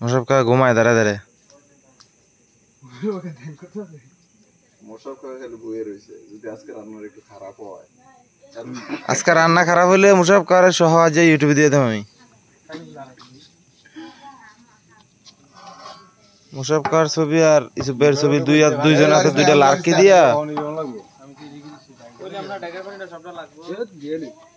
ওসব কা ঘুমায় রয়েছে যদি আজকে রান্নার একটু খারাপ আজকে রান্না খারাপ হলে মুসাফ কারে সহজে ইউটিউবে দিয়ে দেব আমি। মুসাফ কার ছবি আর ইসুফের ছবি দুই আর দুইজন হাতে দুইটা লাড়কি দিয়া।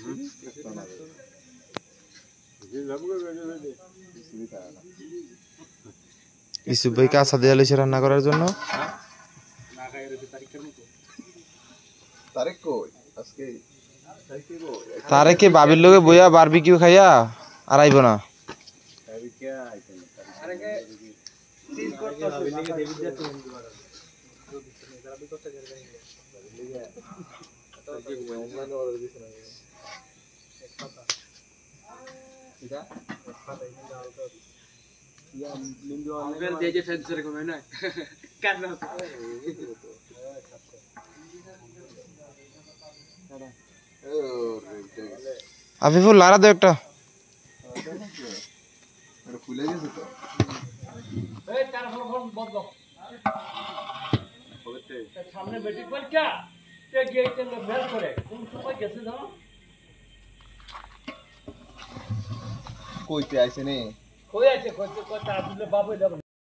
অর্ধেক অর্ধেক আছে না অর্ধেকও নয় চল্লিশ পার্সেন্ট আছে চল্লিশ পার্সেন্ট কিছুই থাকে না। ইসুফ ভাই কাঁচা দেওয়া লইছে রান্না করার জন্য তারিখ কই আজকে তারিখে কই তারে কি বাবির লগে বইয়া বারবিকিউ খাইয়া আর আইব না অনলাইনে অর্ডার দিছে না আফিফুল লারা দে একটা এটা ফুলে গেছে তো সামনে বেটি পরীক্ষা তে গিয়ে বের করে। কোন সময় গেছে জানো? কইতে আইছে নে। কই আছে কইতে কথা আসলে বাবু যাবে